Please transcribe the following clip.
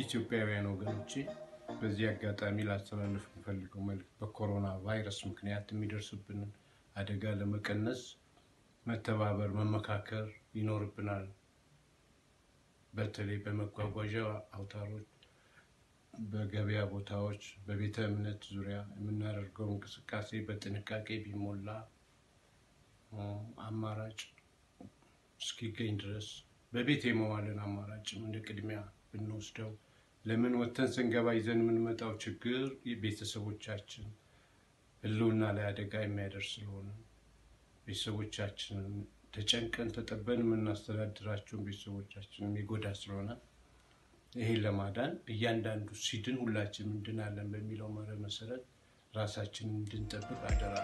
ኢትዮጵያውያን ወገኖቼ በዚህ አጋጣሚ ላስተላለፍ የምፈልገው መልዕክት በኮሮና ቫይረስ ምክንያት የሚደርስብንን አደጋ ለመቀነስ መተባበር፣ መመካከር ይኖርብናል። በተለይ በመጓጓዣ አውታሮች፣ በገበያ ቦታዎች፣ በቤተ እምነት ዙሪያ የምናደርገው እንቅስቃሴ በጥንቃቄ ቢሞላ አማራጭ እስኪገኝ ድረስ በቤት የመዋልን አማራጭም እንደ ቅድሚያ ብንወስደው ለምን ወተን ስንገባ ይዘን የምንመጣው ችግር ቤተሰቦቻችን ሕልውና ላይ አደጋ የሚያደርስ ስለሆነ ቤተሰቦቻችንን ተጨንቀን ተጠበን የምናስተዳድራቸውን ቤተሰቦቻችን የሚጎዳ ስለሆነ ይሄን ለማዳን እያንዳንዱ ሲድን ሁላችንም እንድናለን በሚለው መርህ መሰረት ራሳችንን እንድንጠብቅ አደራ።